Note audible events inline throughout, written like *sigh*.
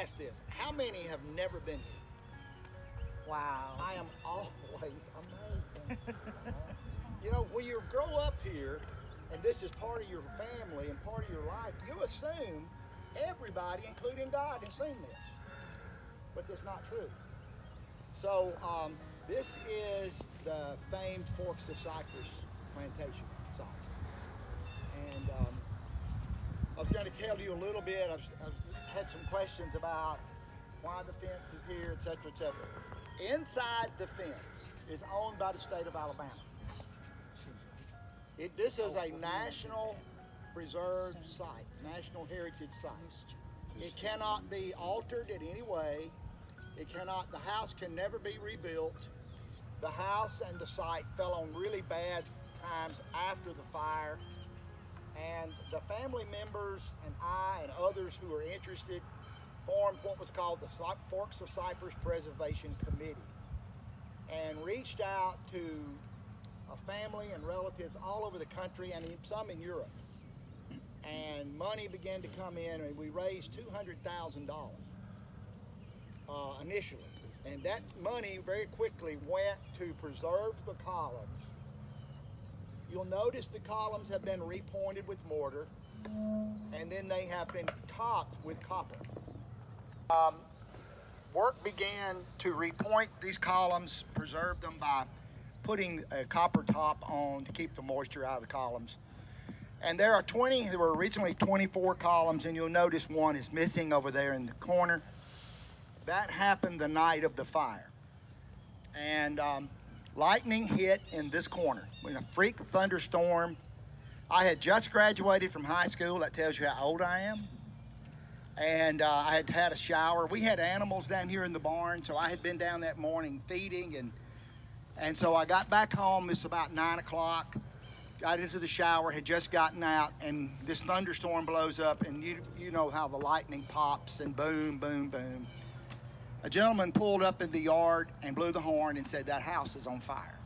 ask this: How many have never been here? Wow. I am always amazed. you know, when you grow up here, and this is part of your family and part of your life, you assume everybody, including God, has seen this. But that's not true. So um, this is the famed Forks of Cypress plantation site. And um, I was going to tell you a little bit. I've, I've had some questions about why the fence is here, et cetera, et cetera. Inside the fence is owned by the state of Alabama. It, this is a national preserved site, national heritage site. It cannot be altered in any way. It cannot, the house can never be rebuilt. The house and the site fell on really bad times after the fire. And the family members and I and others who are interested formed what was called the Forks of Cypress Preservation Committee and reached out to a family and relatives all over the country and some in Europe. And money began to come in and we raised $200,000 uh, initially. And that money very quickly went to preserve the columns. You'll notice the columns have been repointed with mortar and then they have been topped with copper. Um, work began to repoint these columns, preserve them by putting a copper top on to keep the moisture out of the columns. And there are 20, there were originally 24 columns, and you'll notice one is missing over there in the corner. That happened the night of the fire. And um, lightning hit in this corner in a freak thunderstorm. I had just graduated from high school. That tells you how old I am and uh, I had had a shower. We had animals down here in the barn, so I had been down that morning feeding, and and so I got back home. It's about nine o'clock. Got into the shower, had just gotten out, and this thunderstorm blows up, and you you know how the lightning pops and boom, boom, boom. A gentleman pulled up in the yard and blew the horn and said that house is on fire.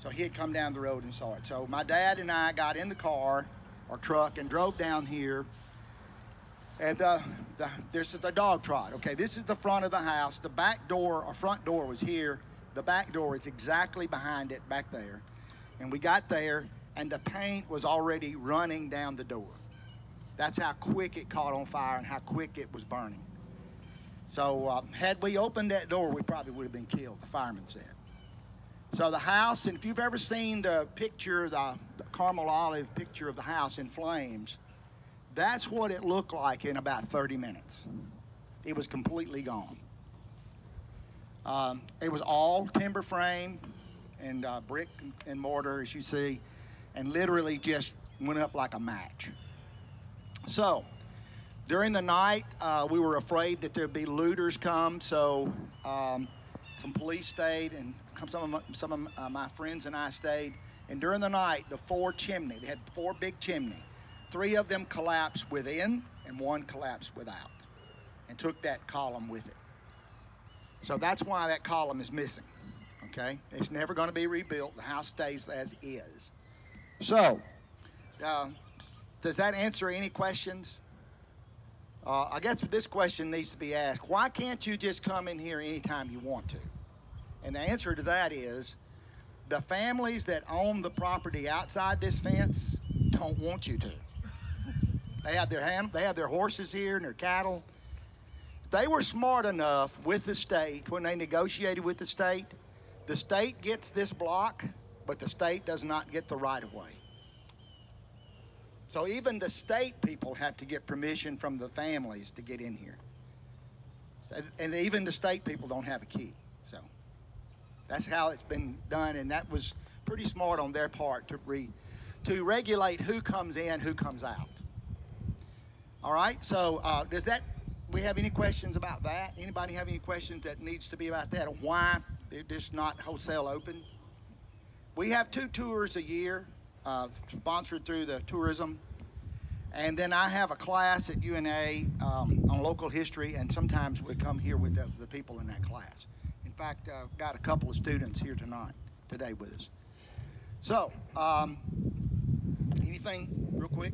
So he had come down the road and saw it. So my dad and I got in the car or truck and drove down here and the, the, this is the dog trot. Okay, this is the front of the house. The back door or front door was here. The back door is exactly behind it back there. And we got there and the paint was already running down the door. That's how quick it caught on fire and how quick it was burning. So uh, had we opened that door, we probably would have been killed, the fireman said. So the house, and if you've ever seen the picture, the, the caramel olive picture of the house in flames, that's what it looked like in about 30 minutes. It was completely gone. Um, it was all timber frame and uh, brick and mortar, as you see, and literally just went up like a match. So, during the night, uh, we were afraid that there'd be looters come, so um, some police stayed, and some of, my, some of uh, my friends and I stayed. And during the night, the four chimney, they had four big chimney. Three of them collapsed within and one collapsed without and took that column with it. So that's why that column is missing. Okay? It's never going to be rebuilt. The house stays as is. So, uh, does that answer any questions? Uh, I guess this question needs to be asked. Why can't you just come in here anytime you want to? And the answer to that is the families that own the property outside this fence don't want you to. They have their hand, they had their horses here and their cattle. They were smart enough with the state when they negotiated with the state. The state gets this block, but the state does not get the right of way. So even the state people have to get permission from the families to get in here. And even the state people don't have a key. So that's how it's been done, and that was pretty smart on their part to re, to regulate who comes in, who comes out. All right, so uh, does that, we have any questions about that? Anybody have any questions that needs to be about that? Why it's not wholesale open? We have two tours a year, uh, sponsored through the tourism. And then I have a class at UNA um, on local history, and sometimes we come here with the, the people in that class. In fact, I've uh, got a couple of students here tonight, today with us. So, um, anything real quick?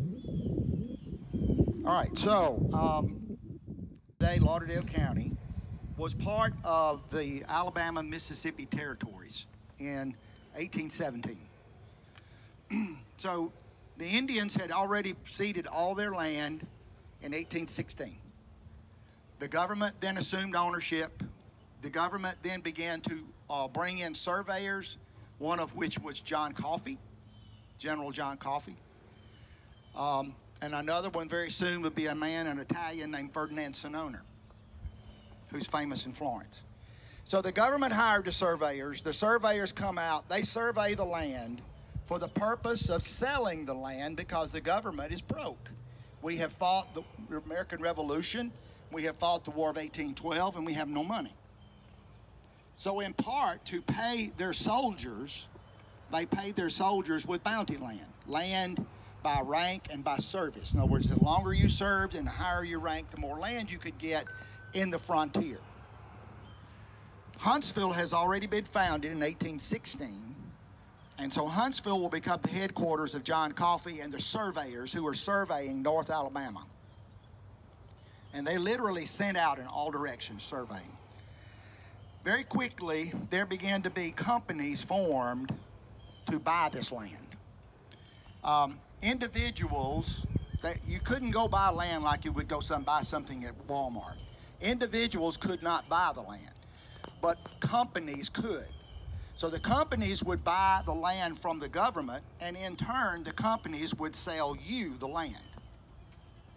All right, so um, Today, Lauderdale County was part of the Alabama Mississippi territories in 1817. *clears throat* so the Indians had already ceded all their land in 1816. The government then assumed ownership. The government then began to uh, bring in surveyors, one of which was John Coffee, General John Coffee. Um, and another one very soon would be a man, an Italian named Ferdinand Sannoner, who's famous in Florence. So the government hired the surveyors. The surveyors come out, they survey the land for the purpose of selling the land because the government is broke. We have fought the American Revolution, we have fought the War of 1812, and we have no money. So, in part, to pay their soldiers, they paid their soldiers with bounty land, land by rank and by service. In other words, the longer you served and the higher your rank, the more land you could get in the frontier. Huntsville has already been founded in 1816, and so Huntsville will become the headquarters of John Coffee and the surveyors who are surveying North Alabama. And they literally sent out in all directions surveying. Very quickly, there began to be companies formed to buy this land. Um, individuals that you couldn't go buy land like you would go some buy something at Walmart. Individuals could not buy the land, but companies could. So the companies would buy the land from the government, and in turn, the companies would sell you the land.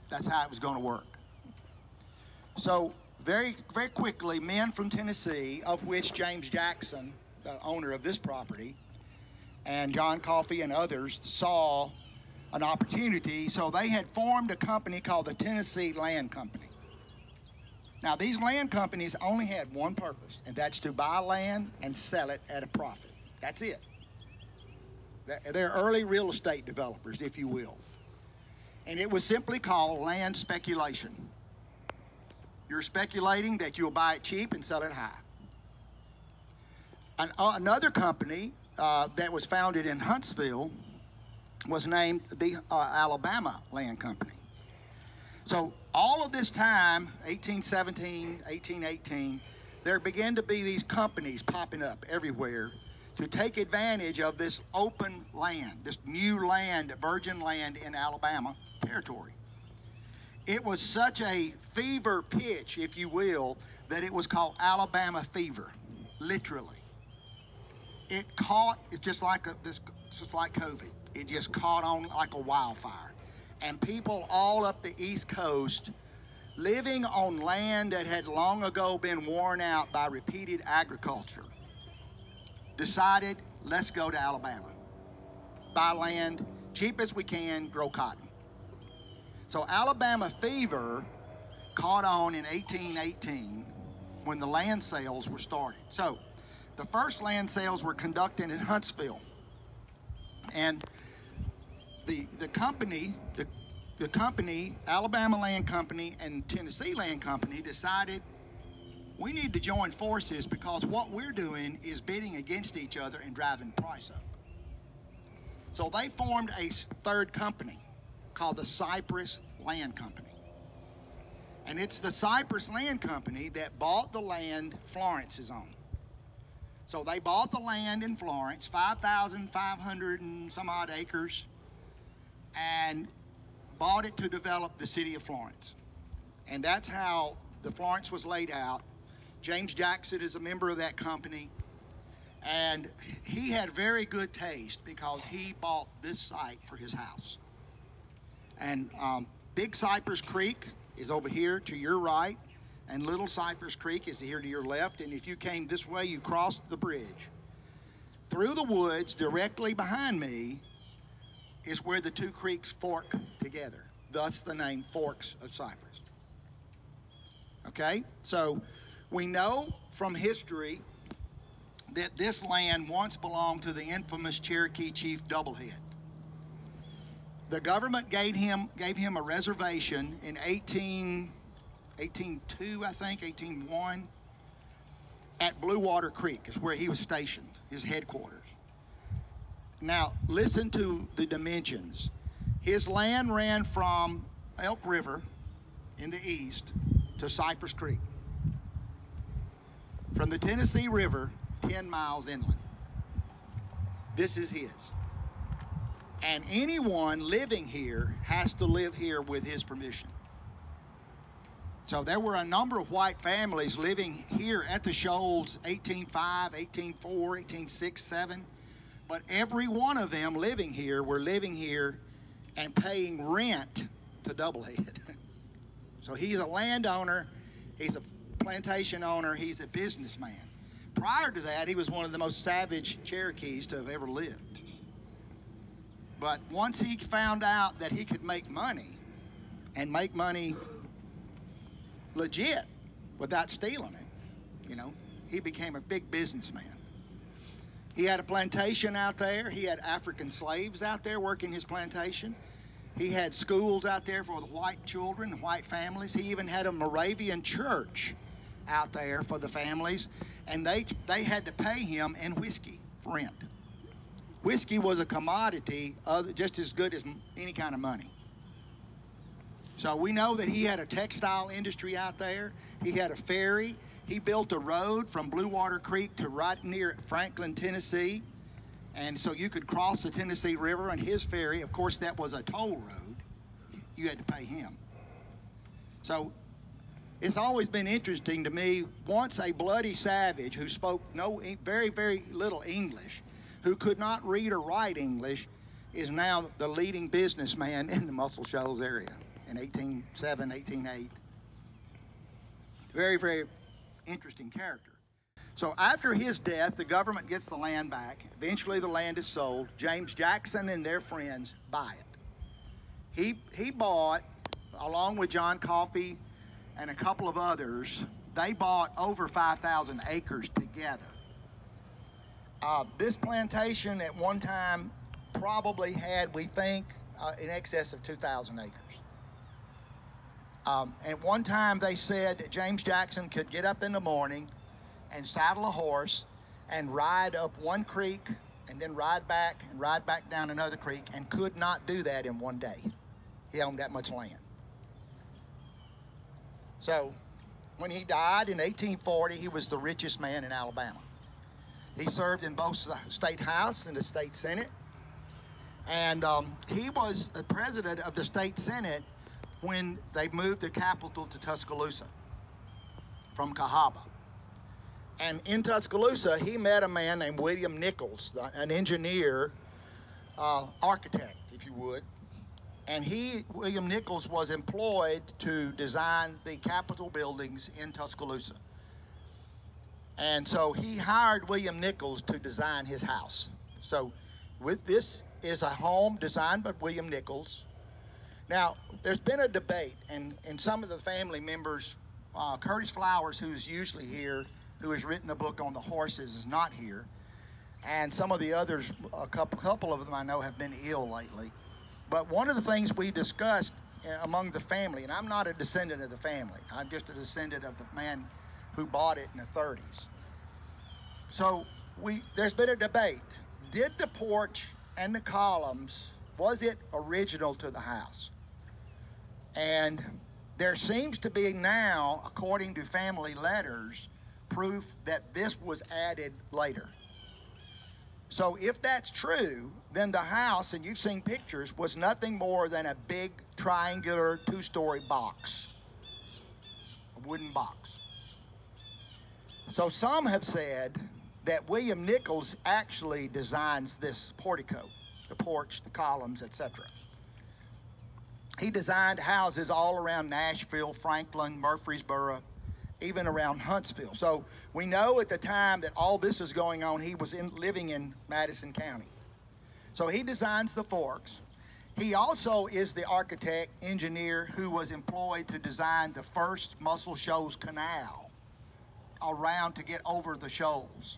That's how it was going to work. So very, very quickly, men from Tennessee, of which James Jackson, the owner of this property, and John Coffee and others saw an opportunity. So they had formed a company called the Tennessee Land Company. Now, these land companies only had one purpose, and that's to buy land and sell it at a profit. That's it. They're early real estate developers, if you will. And it was simply called land speculation. You're speculating that you'll buy it cheap and sell it high. An, uh, another company uh, that was founded in Huntsville was named the uh, Alabama Land Company. So all of this time, 1817, 1818, there began to be these companies popping up everywhere to take advantage of this open land, this new land, virgin land in Alabama territory. It was such a fever pitch, if you will, that it was called Alabama fever, literally. It caught, it's just like a, this, just like COVID. It just caught on like a wildfire. And people all up the East Coast living on land that had long ago been worn out by repeated agriculture decided, let's go to Alabama. Buy land, cheap as we can, grow cotton. So Alabama fever caught on in 1818 when the land sales were started. So the first land sales were conducted in Huntsville. And the, the company, the, the company, Alabama Land Company and Tennessee Land Company decided we need to join forces because what we're doing is bidding against each other and driving price up. So they formed a third company called the Cypress Land Company. And it's the Cypress Land Company that bought the land Florence is on. So they bought the land in Florence, 5,500 and some odd acres, and bought it to develop the city of Florence. And that's how the Florence was laid out. James Jackson is a member of that company. And he had very good taste because he bought this site for his house. And um, Big Cypress Creek is over here to your right, and Little Cypress Creek is here to your left. And if you came this way, you crossed the bridge. Through the woods, directly behind me, is where the two creeks fork together. Thus the name Forks of Cypress. Okay, so we know from history that this land once belonged to the infamous Cherokee chief Doublehead the government gave him gave him a reservation in 18, 1802, I think, 1801, at Blue Water Creek is where he was stationed, his headquarters. Now, listen to the dimensions. His land ran from Elk River in the east to Cypress Creek. From the Tennessee River, 10 miles inland. This is his. And anyone living here has to live here with his permission. So there were a number of white families living here at the Shoals 1805, 1804, 1806, 7. But every one of them living here were living here and paying rent to Doublehead. *laughs* so he's a landowner, he's a plantation owner, he's a businessman. Prior to that, he was one of the most savage Cherokees to have ever lived. But once he found out that he could make money and make money legit without stealing it, you know, he became a big businessman. He had a plantation out there. He had African slaves out there working his plantation. He had schools out there for the white children, white families. He even had a Moravian church out there for the families, and they they had to pay him in whiskey for rent. Whiskey was a commodity other, just as good as any kind of money. So we know that he had a textile industry out there. He had a ferry. He built a road from Blue Water Creek to right near Franklin, Tennessee. And so you could cross the Tennessee River on his ferry. Of course, that was a toll road. You had to pay him. So it's always been interesting to me. Once a bloody savage who spoke no, very, very little English, who could not read or write English, is now the leading businessman in the Muscle Shoals area in 1807, 1808. Very, very interesting character. So after his death, the government gets the land back. Eventually, the land is sold. James Jackson and their friends buy it. He, he bought, along with John Coffee and a couple of others, they bought over 5,000 acres together. Uh, this plantation at one time probably had, we think, uh, in excess of 2,000 acres. Um, at one time, they said James Jackson could get up in the morning and saddle a horse and ride up one creek and then ride back and ride back down another creek and could not do that in one day. He owned that much land. So when he died in 1840, he was the richest man in Alabama. He served in both the state house and the state senate. And um, he was the president of the state senate when they moved the capital to Tuscaloosa from Cahaba. And in Tuscaloosa, he met a man named William Nichols, an engineer, uh, architect, if you would. And he, William Nichols, was employed to design the Capitol buildings in Tuscaloosa. And so he hired William Nichols to design his house. So with this is a home designed by William Nichols. Now, there's been a debate, and, and some of the family members, uh, Curtis Flowers, who's usually here, who has written a book on the horses, is not here. And some of the others, a couple, couple of them I know have been ill lately. But one of the things we discussed uh, among the family, and I'm not a descendant of the family, I'm just a descendant of the man who bought it in the 30s. So we, there's been a debate. Did the porch and the columns, was it original to the house? And there seems to be now, according to family letters, proof that this was added later. So if that's true, then the house, and you've seen pictures, was nothing more than a big triangular two-story box, a wooden box. So some have said that William Nichols actually designs this portico, the porch, the columns, etc. He designed houses all around Nashville, Franklin, Murfreesboro, even around Huntsville. So we know at the time that all this is going on, he was in, living in Madison County. So he designs the forks. He also is the architect, engineer who was employed to design the first Muscle Shoals Canal around to get over the shoals.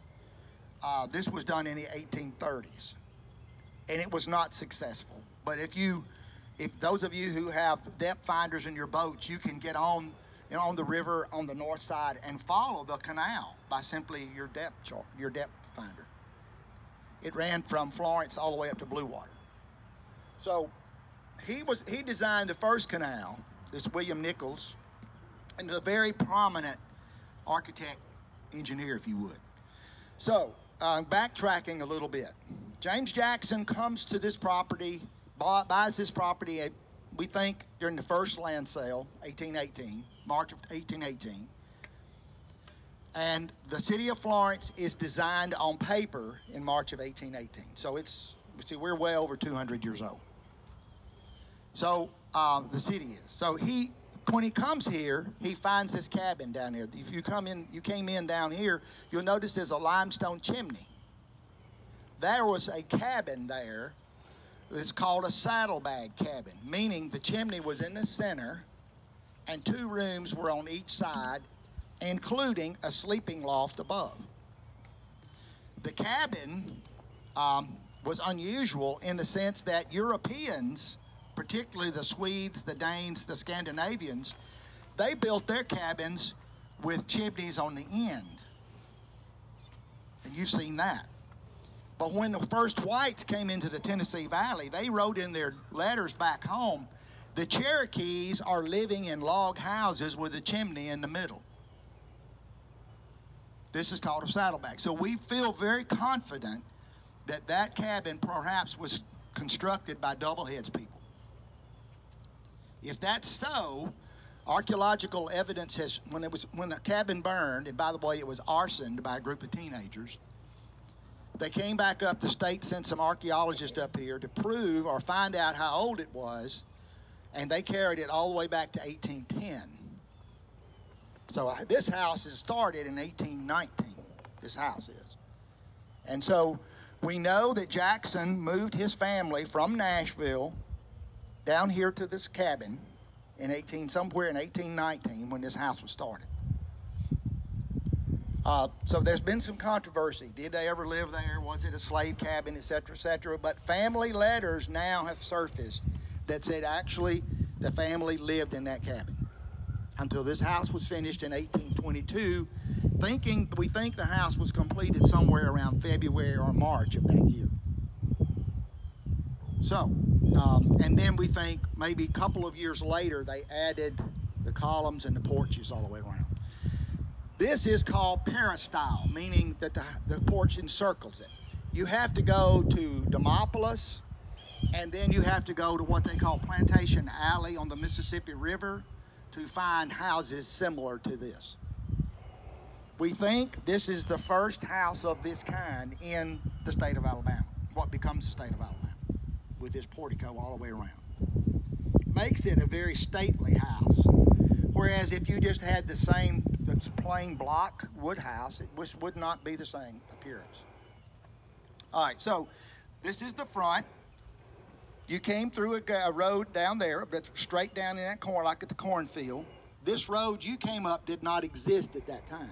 Uh, this was done in the 1830s, and it was not successful. But if you, if those of you who have depth finders in your boats, you can get on you know, on the river on the north side and follow the canal by simply your depth chart, your depth finder. It ran from Florence all the way up to Blue Water. So he was he designed the first canal. This William Nichols, and a very prominent architect engineer, if you would. So, uh, backtracking a little bit. James Jackson comes to this property, buys this property, at, we think, during the first land sale, 1818, March of 1818. And the city of Florence is designed on paper in March of 1818. So it's, see, we're way over 200 years old. So uh, the city is. So he, when he comes here, he finds this cabin down here. If you come in, you came in down here, you'll notice there's a limestone chimney. There was a cabin there. It's called a saddlebag cabin, meaning the chimney was in the center and two rooms were on each side, including a sleeping loft above. The cabin um, was unusual in the sense that Europeans particularly the Swedes, the Danes, the Scandinavians, they built their cabins with chimneys on the end. And you've seen that. But when the first whites came into the Tennessee Valley, they wrote in their letters back home, the Cherokees are living in log houses with a chimney in the middle. This is called a saddleback. So we feel very confident that that cabin perhaps was constructed by Doubleheads people. If that's so, archaeological evidence has, when it was, when the cabin burned, and by the way, it was arsoned by a group of teenagers, they came back up, the state sent some archaeologists up here to prove or find out how old it was, and they carried it all the way back to 1810. So uh, this house is started in 1819, this house is. And so we know that Jackson moved his family from Nashville down here to this cabin in 18, somewhere in 1819 when this house was started. Uh, so there's been some controversy. Did they ever live there? Was it a slave cabin, et cetera, et cetera? But family letters now have surfaced that said actually the family lived in that cabin until this house was finished in 1822, thinking we think the house was completed somewhere around February or March of that year. So, um, and then we think maybe a couple of years later, they added the columns and the porches all the way around. This is called peristyle, meaning that the, the porch encircles it. You have to go to Demopolis, and then you have to go to what they call Plantation Alley on the Mississippi River to find houses similar to this. We think this is the first house of this kind in the state of Alabama, what becomes the state of Alabama with this portico all the way around. Makes it a very stately house. Whereas if you just had the same the plain block wood house, it was, would not be the same appearance. All right, so this is the front. You came through a, a road down there, but straight down in that corn, like at the cornfield. This road you came up did not exist at that time.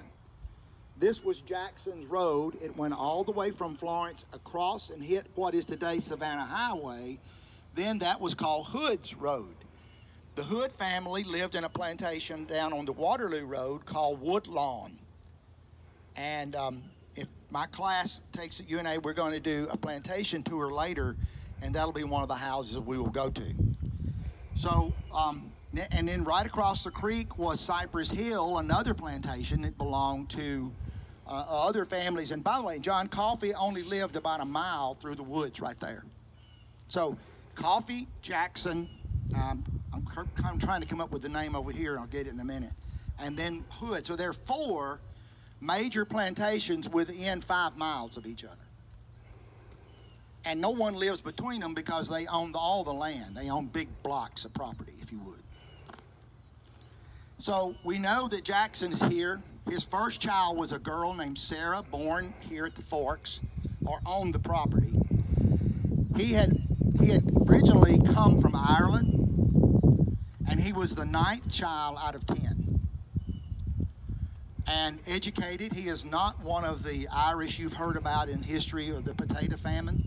This was Jackson's Road. It went all the way from Florence across and hit what is today Savannah Highway. Then that was called Hood's Road. The Hood family lived in a plantation down on the Waterloo Road called Woodlawn. And um, if my class takes at UNA, we're going to do a plantation tour later, and that'll be one of the houses we will go to. So, um, and then right across the creek was Cypress Hill, another plantation that belonged to uh, other families. And by the way, John Coffee only lived about a mile through the woods right there. So Coffee, Jackson, um, I'm, I'm trying to come up with the name over here, I'll get it in a minute. And then Hood. So there are four major plantations within five miles of each other. And no one lives between them because they own all the land. They own big blocks of property, if you would. So we know that Jackson is here. His first child was a girl named Sarah, born here at the Forks, or on the property. He had he had originally come from Ireland, and he was the ninth child out of ten. And educated, he is not one of the Irish you've heard about in history of the potato famine.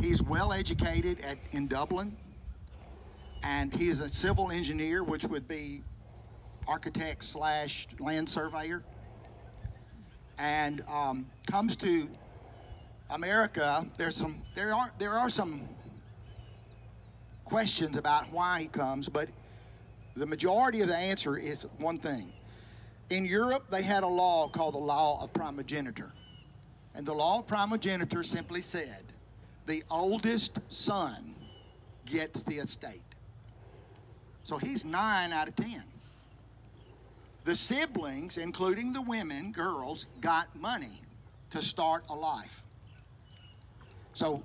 He's well educated at, in Dublin, and he is a civil engineer, which would be architect slash land surveyor, and um, comes to America. There's some there are there are some questions about why he comes, but The majority of the answer is one thing. In Europe, they had a law called the law of primogeniture. And the law of primogeniture simply said the oldest son gets the estate. So he's nine out of ten. The siblings, including the women, girls, got money to start a life. So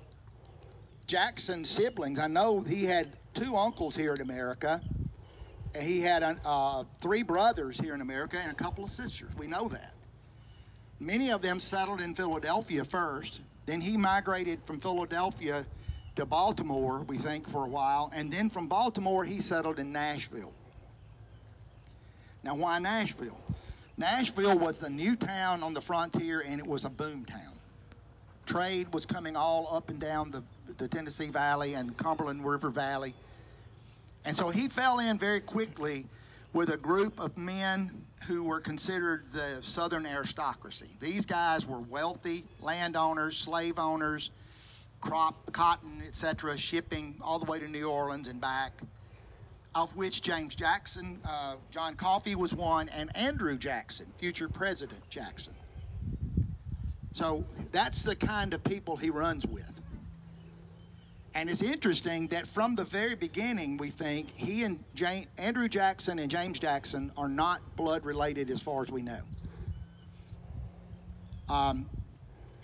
Jackson's siblings, I know he had two uncles here in America. He had uh, three brothers here in America and a couple of sisters. We know that. Many of them settled in Philadelphia first. Then he migrated from Philadelphia to Baltimore, we think, for a while. And then from Baltimore, he settled in Nashville. Now, why Nashville? Nashville was the new town on the frontier, and it was a boom town. Trade was coming all up and down the, the Tennessee Valley and Cumberland River Valley. And so he fell in very quickly with a group of men who were considered the Southern aristocracy. These guys were wealthy landowners, slave owners, crop, cotton, etc., shipping all the way to New Orleans and back, of which James Jackson, uh, John Coffee was one, and Andrew Jackson, future President Jackson. So that's the kind of people he runs with. And it's interesting that from the very beginning, we think he and James, Andrew Jackson and James Jackson are not blood related as far as we know. Um,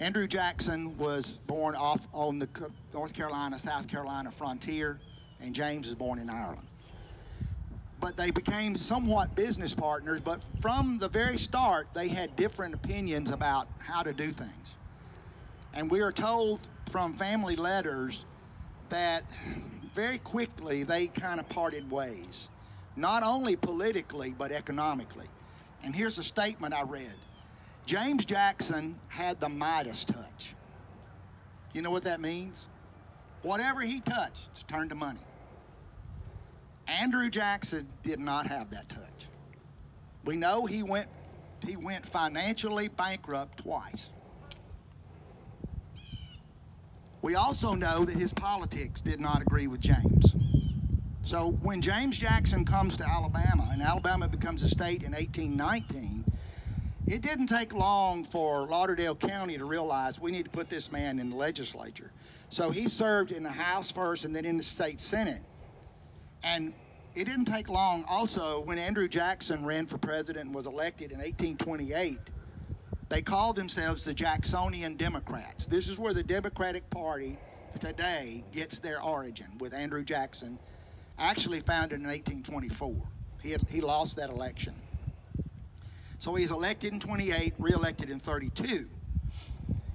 Andrew Jackson was born off on the North Carolina, South Carolina frontier, and James was born in Ireland. But they became somewhat business partners, but from the very start, they had different opinions about how to do things. And we are told from family letters that very quickly they kind of parted ways, not only politically, but economically. And here's a statement I read James Jackson had the Midas touch. You know what that means? Whatever he touched turned to money. Andrew Jackson did not have that touch. We know he went he went financially bankrupt twice. We also know that his politics did not agree with James. So when James Jackson comes to Alabama and Alabama becomes a state in 1819, it didn't take long for Lauderdale County to realize we need to put this man in the legislature. So he served in the House first and then in the state Senate. And it didn't take long also when Andrew Jackson ran for president and was elected in 1828 they called themselves the Jacksonian Democrats. This is where the Democratic Party today gets their origin with Andrew Jackson, actually founded in 1824. He, had, he lost that election. So he's elected in 28, reelected in 32.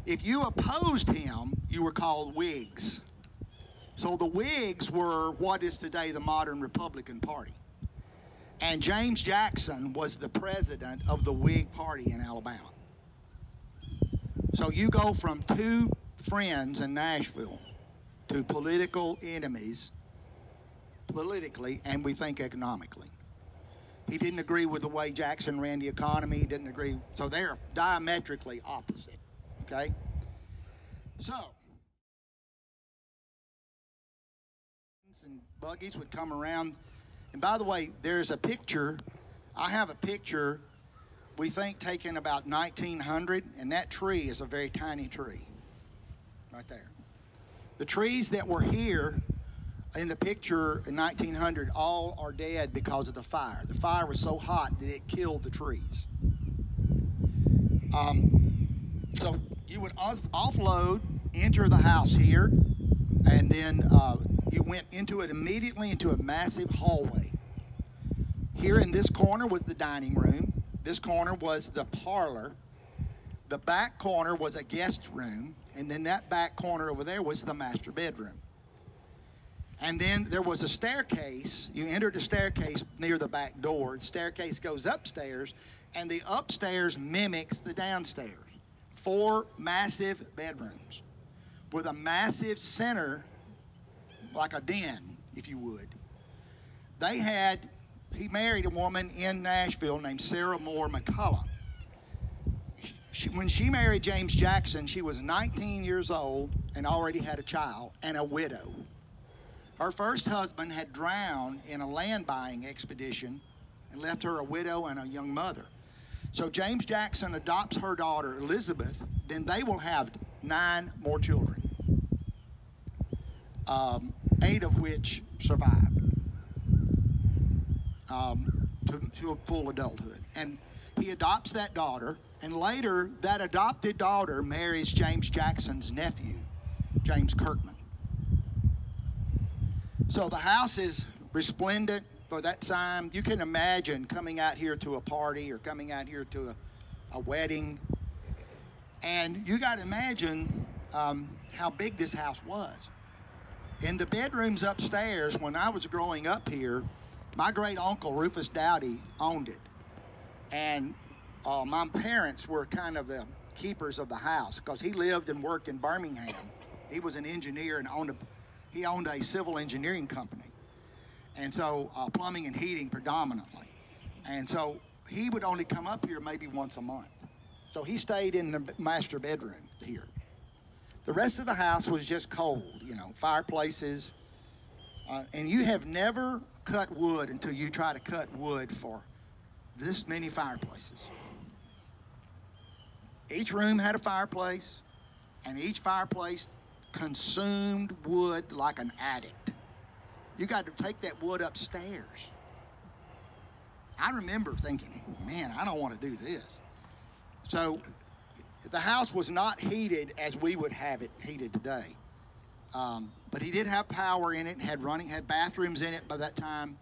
If you opposed him, you were called Whigs. So the Whigs were what is today the modern Republican Party. And James Jackson was the president of the Whig Party in Alabama. So you go from two friends in Nashville to political enemies politically and we think economically. He didn't agree with the way Jackson ran the economy. He didn't agree. So they're diametrically opposite. Okay? So, buggies would come around. And by the way, there's a picture. I have a picture we think taken about 1900, and that tree is a very tiny tree, right there. The trees that were here in the picture in 1900 all are dead because of the fire. The fire was so hot that it killed the trees. Um, so you would offload, enter the house here, and then uh, you went into it immediately into a massive hallway. Here in this corner was the dining room. This corner was the parlor. The back corner was a guest room. And then that back corner over there was the master bedroom. And then there was a staircase. You entered the staircase near the back door. The staircase goes upstairs, and the upstairs mimics the downstairs. Four massive bedrooms with a massive center, like a den, if you would. They had he married a woman in Nashville named Sarah Moore McCullough. She, when she married James Jackson, she was 19 years old and already had a child and a widow. Her first husband had drowned in a land buying expedition and left her a widow and a young mother. So James Jackson adopts her daughter Elizabeth, then they will have nine more children, um, eight of which survived um, to, to full adulthood. And he adopts that daughter, and later that adopted daughter marries James Jackson's nephew, James Kirkman. So the house is resplendent for that time. You can imagine coming out here to a party or coming out here to a, a wedding. And you got to imagine um, how big this house was. In the bedrooms upstairs, when I was growing up here, my great uncle Rufus Dowdy owned it. And uh, my parents were kind of the keepers of the house because he lived and worked in Birmingham. He was an engineer and owned a he owned a civil engineering company. And so uh, plumbing and heating predominantly. And so he would only come up here maybe once a month. So he stayed in the master bedroom here. The rest of the house was just cold, you know, fireplaces. Uh, and you have never cut wood until you try to cut wood for this many fireplaces. Each room had a fireplace, and each fireplace consumed wood like an addict. You got to take that wood upstairs. I remember thinking, man, I don't want to do this. So the house was not heated as we would have it heated today. Um, but he did have power in it, had running, had bathrooms in it by that time.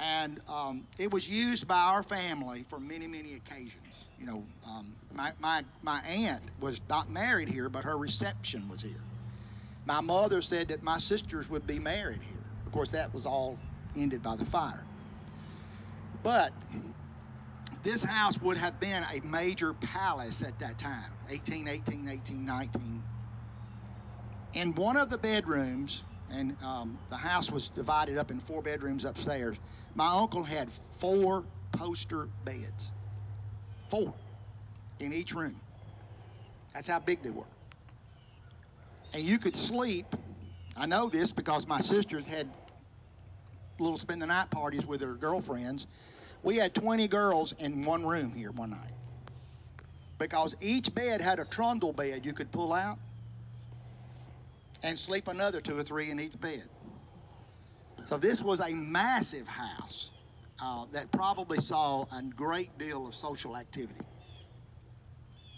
And um, it was used by our family for many, many occasions. You know, um, my, my, my aunt was not married here, but her reception was here. My mother said that my sisters would be married here. Of course, that was all ended by the fire. But this house would have been a major palace at that time, 1818, 1819. In one of the bedrooms, and um, the house was divided up in four bedrooms upstairs, my uncle had four poster beds. Four in each room. That's how big they were. And you could sleep. I know this because my sisters had little spend the night parties with their girlfriends. We had 20 girls in one room here one night. Because each bed had a trundle bed you could pull out and sleep another two or three in each bed. So this was a massive house uh, that probably saw a great deal of social activity.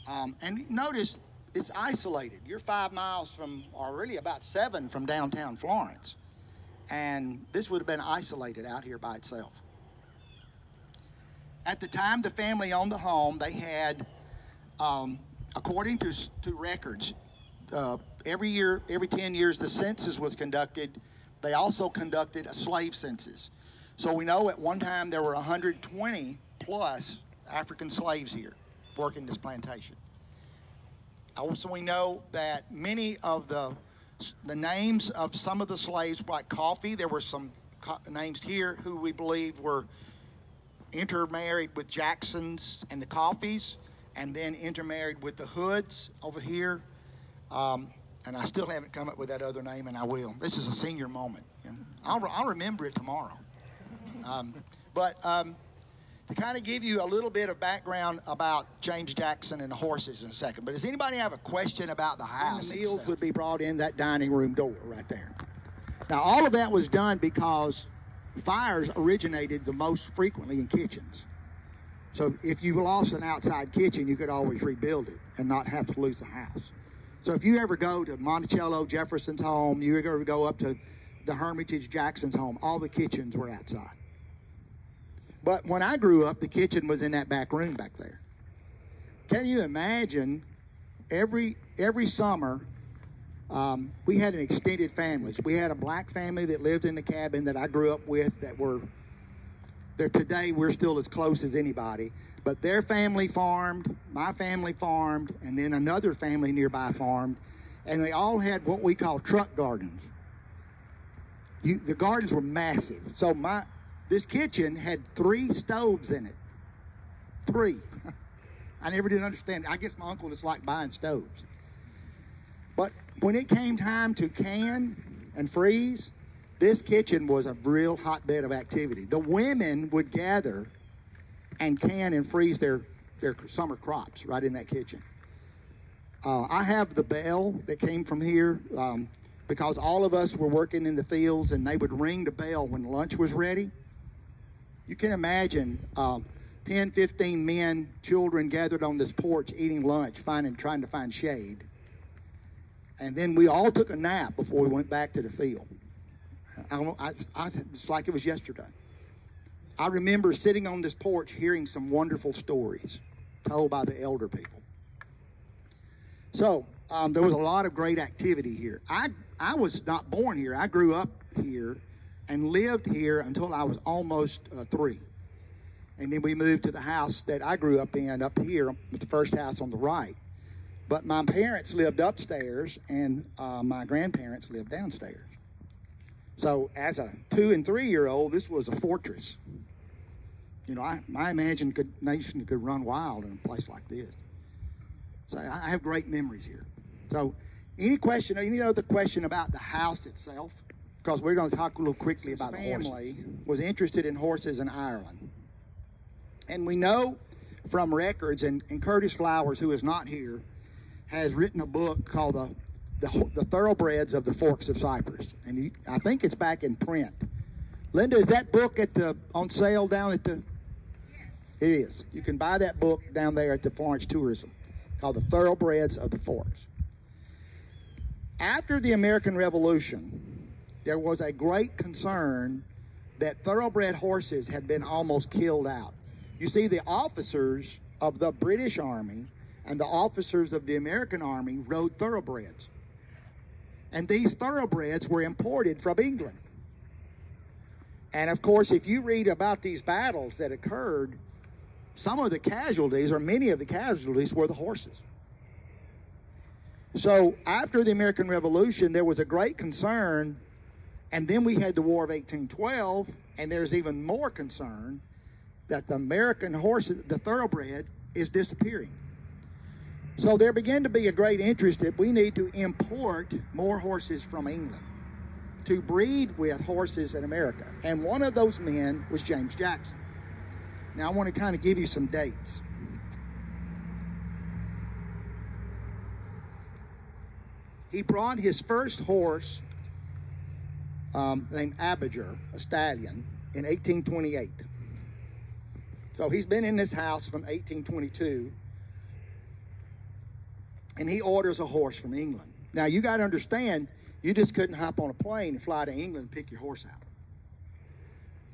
Um, and notice it's isolated. You're five miles from, or really about seven from downtown Florence. And this would have been isolated out here by itself. At the time the family owned the home, they had, um, according to, to records, uh, every year, every 10 years, the census was conducted. They also conducted a slave census. So we know at one time there were 120 plus African slaves here working this plantation. Also, we know that many of the the names of some of the slaves, like Coffee, there were some names here who we believe were intermarried with Jacksons and the Coffees, and then intermarried with the Hoods over here. Um, and I still haven't come up with that other name, and I will. This is a senior moment. I'll, I'll remember it tomorrow. Um, but um, to kind of give you a little bit of background about James Jackson and the horses in a second. But does anybody have a question about the house? The meals would be brought in that dining room door right there. Now, all of that was done because fires originated the most frequently in kitchens. So if you lost an outside kitchen, you could always rebuild it and not have to lose the house. So if you ever go to Monticello Jefferson's home, you ever go up to the Hermitage Jackson's home, all the kitchens were outside. But when I grew up, the kitchen was in that back room back there. Can you imagine every every summer um, we had an extended family. We had a black family that lived in the cabin that I grew up with that were there today we're still as close as anybody. But their family farmed, my family farmed, and then another family nearby farmed, and they all had what we call truck gardens. You, the gardens were massive. So my this kitchen had three stoves in it. Three. *laughs* I never did understand. I guess my uncle just liked buying stoves. But when it came time to can and freeze, this kitchen was a real hotbed of activity. The women would gather and can and freeze their, their summer crops right in that kitchen. Uh, I have the bell that came from here um, because all of us were working in the fields and they would ring the bell when lunch was ready. You can imagine uh, 10, 15 men, children gathered on this porch eating lunch, finding, trying to find shade. And then we all took a nap before we went back to the field. I, I, I, it's like it was yesterday. I remember sitting on this porch hearing some wonderful stories told by the elder people. So um, there was a lot of great activity here. I, I was not born here. I grew up here and lived here until I was almost uh, three. And then we moved to the house that I grew up in up here, the first house on the right. But my parents lived upstairs and uh, my grandparents lived downstairs. So as a two and three year old, this was a fortress. You know, I, I imagine could, nation could run wild in a place like this. So I have great memories here. So any question, any other question about the house itself? Because we're going to talk a little quickly about His family was interested in horses in Ireland. And we know from records, and, and Curtis Flowers, who is not here, has written a book called the the, the thoroughbreds of the forks of Cypress, and he, I think it's back in print. Linda, is that book at the on sale down at the? Yes. It is. You can buy that book down there at the Florence Tourism, called the Thoroughbreds of the Forks. After the American Revolution, there was a great concern that thoroughbred horses had been almost killed out. You see, the officers of the British Army and the officers of the American Army rode thoroughbreds. And these thoroughbreds were imported from England. And of course, if you read about these battles that occurred, some of the casualties, or many of the casualties, were the horses. So after the American Revolution, there was a great concern, and then we had the War of 1812, and there's even more concern that the American horse, the thoroughbred, is disappearing. So there began to be a great interest that we need to import more horses from England to breed with horses in America. And one of those men was James Jackson. Now I want to kind of give you some dates. He brought his first horse um, named Abiger, a stallion, in 1828. So he's been in this house from 1822 and he orders a horse from England. Now you got to understand, you just couldn't hop on a plane and fly to England and pick your horse out.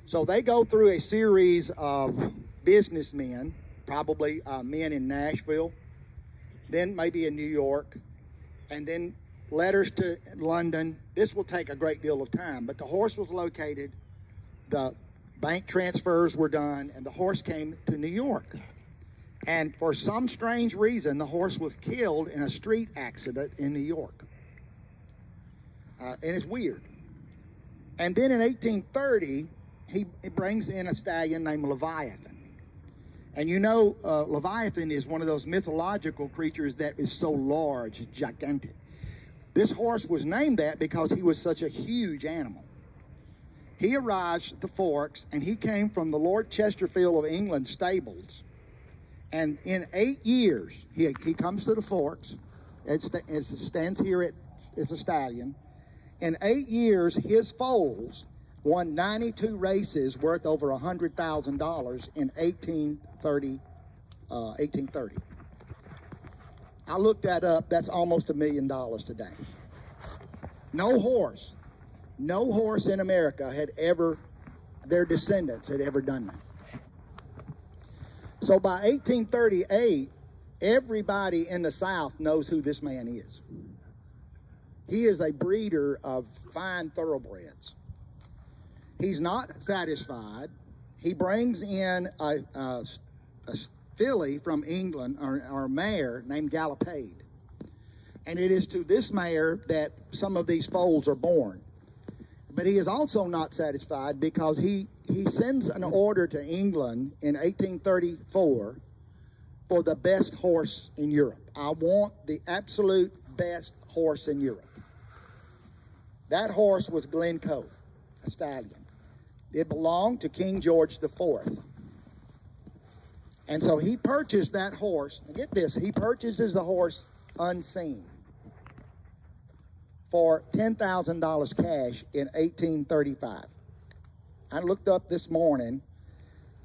So they go through a series of businessmen, probably uh, men in Nashville, then maybe in New York, and then letters to London. This will take a great deal of time, but the horse was located, the bank transfers were done, and the horse came to New York. And for some strange reason, the horse was killed in a street accident in New York. Uh, and it's weird. And then in 1830, he, he, brings in a stallion named Leviathan. And you know, uh, Leviathan is one of those mythological creatures that is so large, gigantic. This horse was named that because he was such a huge animal. He arrives at the Forks, and he came from the Lord Chesterfield of England stables and in eight years, he, he comes to the Forks. It's it stands here at it's a stallion. In eight years, his foals won 92 races worth over $100,000 in 1830, uh, 1830. I looked that up. That's almost a million dollars today. No horse, no horse in America had ever, their descendants had ever done that. So by 1838, everybody in the South knows who this man is. He is a breeder of fine thoroughbreds. He's not satisfied. He brings in a, a, a filly from England, or, or a mare named Gallopade. And it is to this mare that some of these foals are born. But he is also not satisfied because he he sends an order to England in 1834 for the best horse in Europe. I want the absolute best horse in Europe. That horse was Glencoe. a stallion. It belonged to King George IV. And so he purchased that horse. Get this, he purchases the horse unseen for $10,000 cash in 1835. I looked up this morning.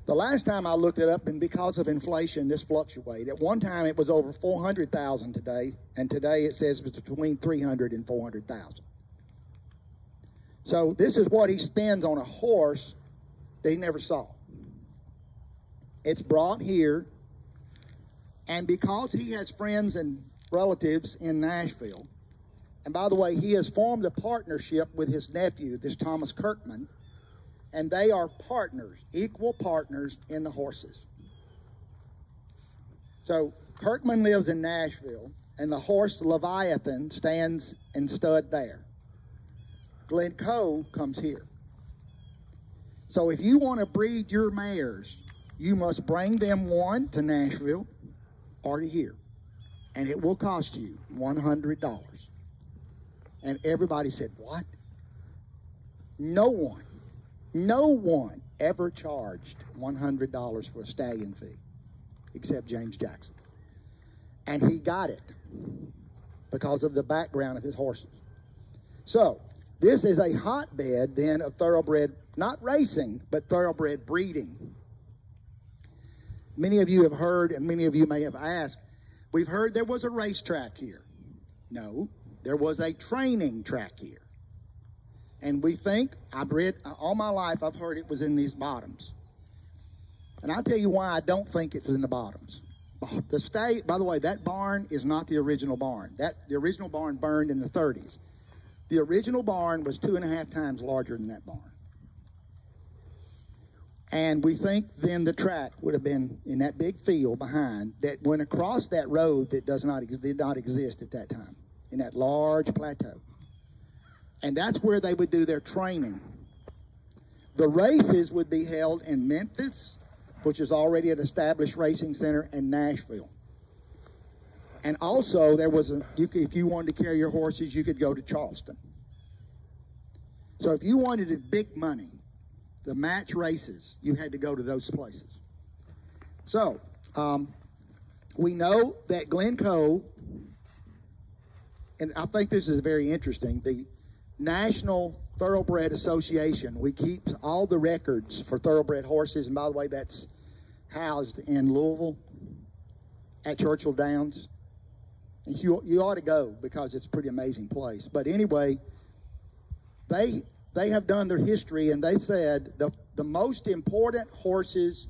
The last time I looked it up, and because of inflation, this fluctuated. At one time, it was over 400,000 today, and today it says it's between 300 and 400,000. So this is what he spends on a horse that he never saw. It's brought here, and because he has friends and relatives in Nashville, and by the way, he has formed a partnership with his nephew, this Thomas Kirkman, and they are partners, equal partners in the horses. So Kirkman lives in Nashville, and the horse Leviathan stands and stud there. Glencoe comes here. So if you want to breed your mares, you must bring them one to Nashville or to here. And it will cost you $100. And everybody said, What? No one, no one ever charged $100 for a stallion fee except James Jackson. And he got it because of the background of his horses. So, this is a hotbed then of thoroughbred, not racing, but thoroughbred breeding. Many of you have heard, and many of you may have asked, we've heard there was a racetrack here. No, there was a training track here. And we think, I've read all my life, I've heard it was in these bottoms. And I'll tell you why I don't think it was in the bottoms. The state, by the way, that barn is not the original barn. That the original barn burned in the 30s. The original barn was two and a half times larger than that barn. And we think then the track would have been in that big field behind that went across that road that does not did not exist at that time in that large plateau. And that's where they would do their training. The races would be held in Memphis, which is already an established racing center, and Nashville. And also, there was a, you could, if you wanted to carry your horses, you could go to Charleston. So if you wanted big money, the match races, you had to go to those places. So, um, we know that Glencoe and I think this is very interesting. The National Thoroughbred Association, we keep all the records for thoroughbred horses, and by the way, that's housed in Louisville at Churchill Downs. And you, you ought to go because it's a pretty amazing place. But anyway, they they have done their history and they said the, the most important horses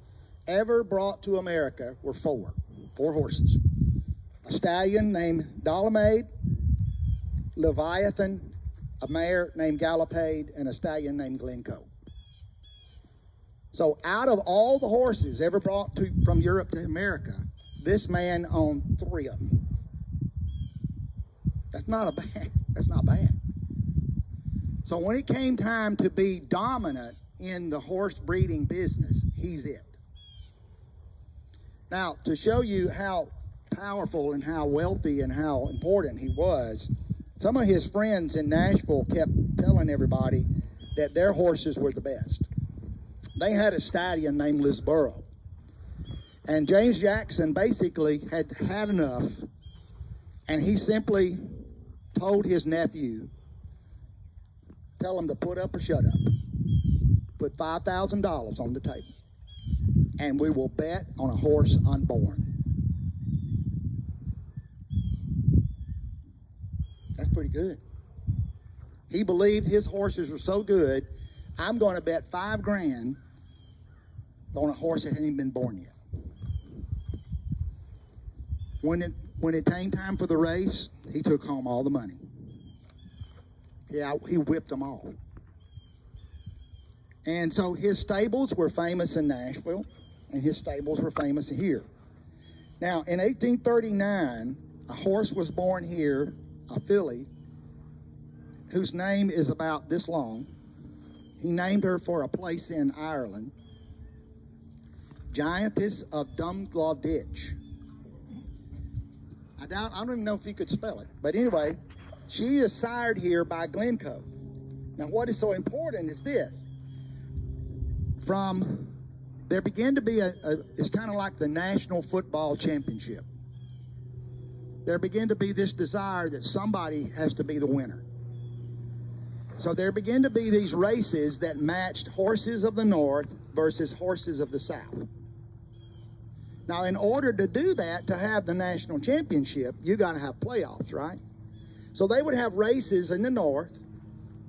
ever brought to America were four. Four horses. A stallion named Diomed, Leviathan, a mare named Gallopade, and a stallion named Glencoe. So out of all the horses ever brought to, from Europe to America, this man owned three of them. That's not a bad. *laughs* That's not bad. So when it came time to be dominant in the horse breeding business, he's it. Now, to show you how powerful and how wealthy and how important he was, some of his friends in Nashville kept telling everybody that their horses were the best. They had a stallion named Lisboro. And James Jackson basically had had enough, and he simply told his nephew, tell him to put up or shut up. Put $5,000 on the table, and we will bet on a horse unborn. Pretty good. He believed his horses were so good, I'm going to bet five grand on a horse that hadn't been born yet. When it when it came time for the race, he took home all the money. Yeah, he whipped them all. And so his stables were famous in Nashville, and his stables were famous here. Now, in 1839, a horse was born here a filly whose name is about this long. He named her for a place in Ireland, Giantess of Drumgolditch. I doubt, I don't even know if he could spell it. But anyway, she is sired here by Glencoe. Now, what is so important is this. From there began to be a, a it's kind of like the National Football Championship. There began to be this desire that somebody has to be the winner. So there began to be these races that matched horses of the North versus horses of the South. Now, in order to do that, to have the national championship, you got to have playoffs, right? So they would have races in the North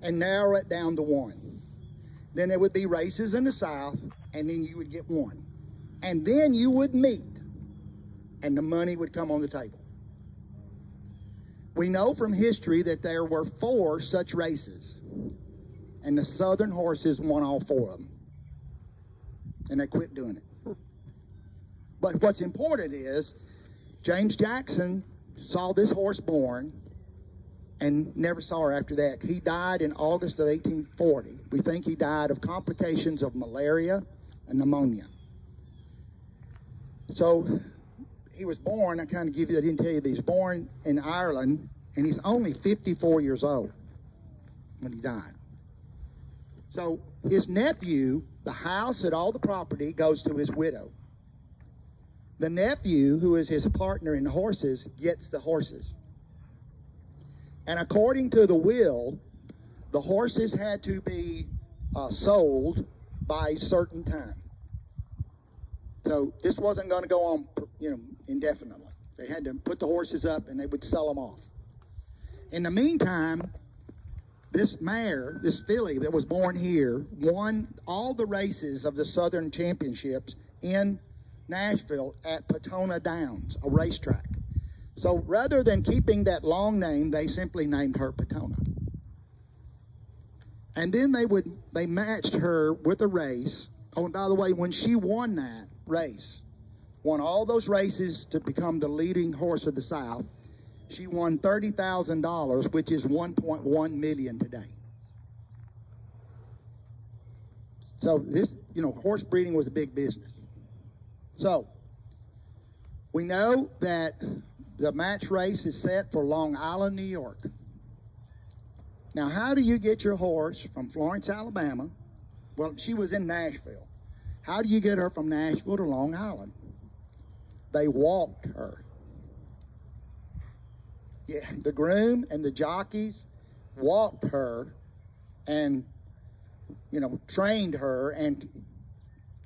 and narrow it down to one. Then there would be races in the South, and then you would get one. And then you would meet, and the money would come on the table. We know from history that there were four such races, and the Southern horses won all four of them. And they quit doing it. But what's important is James Jackson saw this horse born and never saw her after that. He died in August of 1840. We think he died of complications of malaria and pneumonia. So he was born, I kind of give you, I didn't tell you, but he was born in Ireland, and he's only 54 years old when he died. So his nephew, the house and all the property goes to his widow. The nephew, who is his partner in horses, gets the horses. And according to the will, the horses had to be uh, sold by a certain time. So this wasn't going to go on, you know, indefinitely. They had to put the horses up and they would sell them off. In the meantime, this mare, this filly that was born here, won all the races of the Southern Championships in Nashville at Peytona Downs, a racetrack. So rather than keeping that long name, they simply named her Peytona. And then they would they matched her with a race. Oh, and by the way, when she won that race, won all those races to become the leading horse of the South, she won thirty thousand dollars, which is 1.1 million today. So this, you know, horse breeding was a big business. So we know that the match race is set for Long Island, New York. Now, how do you get your horse from Florence, Alabama? Well, she was in Nashville. How do you get her from Nashville to Long Island? They walked her. Yeah, the groom and the jockeys walked her and, you know, trained her and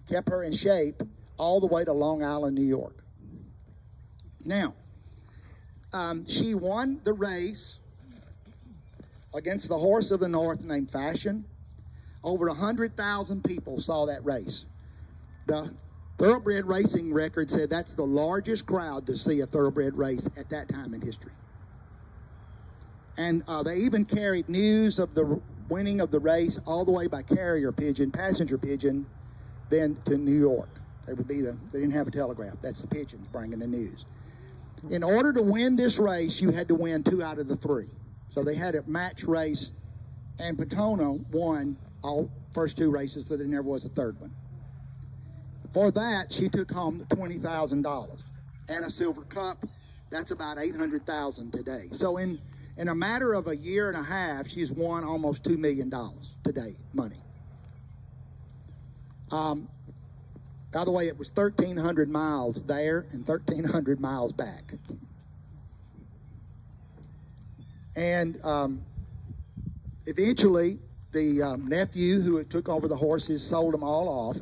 kept her in shape all the way to Long Island, New York. Now, um, she won the race against the horse of the north named Fashion. Over 100,000 people saw that race. The thoroughbred racing record said that's the largest crowd to see a thoroughbred race at that time in history. And uh, they even carried news of the winning of the race all the way by carrier pigeon, passenger pigeon, then to New York. They would be the, they didn't have a telegraph. That's the pigeons bringing the news in order to win this race, you had to win two out of the three. So they had a match race, and Peytona won all first two races, so there never was a third one. For that, she took home twenty thousand dollars and a silver cup. That's about eight hundred thousand today. So in in a matter of a year and a half, she's won almost two million dollars today, money. Um, by the way, it was 1,300 miles there and 1,300 miles back. And um, eventually, the um, nephew who took over the horses sold them all off.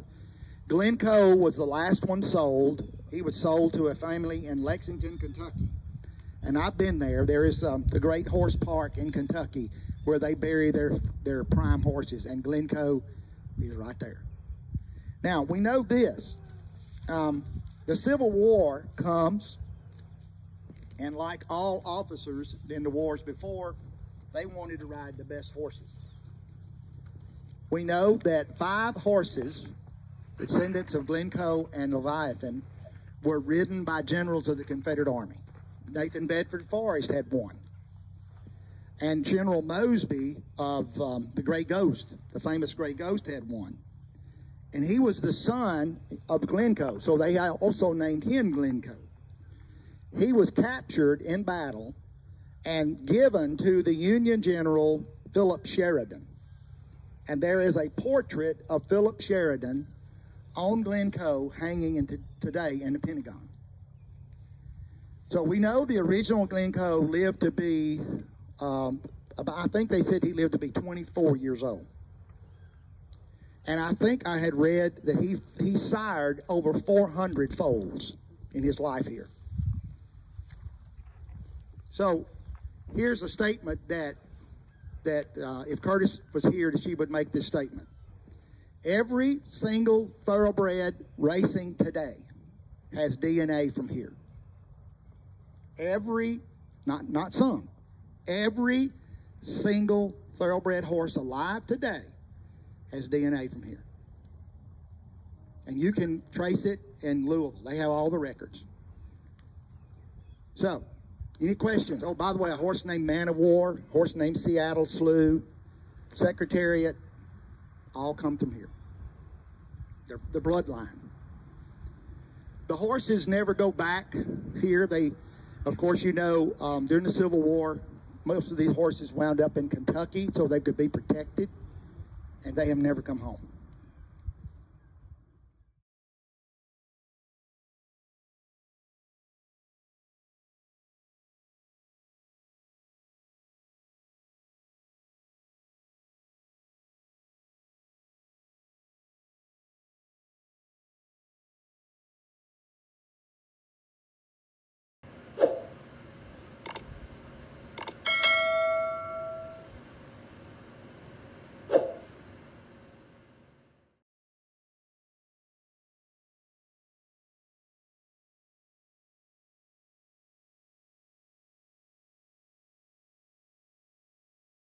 Glencoe was the last one sold. He was sold to a family in Lexington, Kentucky. And I've been there. There is um, the Great Horse Park in Kentucky where they bury their, their prime horses. And Glencoe is right there. Now, we know this. Um, the Civil War comes, and like all officers in the wars before, they wanted to ride the best horses. We know that five horses, descendants of Glencoe and Leviathan, were ridden by generals of the Confederate Army. Nathan Bedford Forrest had one. And General Mosby of um, the Gray Ghost, the famous Gray Ghost, had one and he was the son of Glencoe. So they also named him Glencoe. He was captured in battle and given to the Union General Philip Sheridan. And there is a portrait of Philip Sheridan on Glencoe hanging in today in the Pentagon. So we know the original Glencoe lived to be, um, about, I think they said he lived to be 24 years old. And I think I had read that he, he sired over 400 foals in his life here. So here's a statement that that uh, if Curtis was here, that she would make this statement. Every single thoroughbred racing today has DNA from here. Every, not not some, every single thoroughbred horse alive today has DNA from here. And you can trace it in Louisville. They have all the records. So, any questions? Oh, by the way, a horse named Man of War, horse named Seattle Slew, Secretariat, all come from here. They're the bloodline. The horses never go back here. They, of course, you know, um, during the Civil War, most of these horses wound up in Kentucky so they could be protected, and they have never come home.